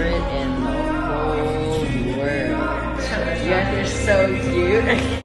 favorite in the whole world. You guys are so cute.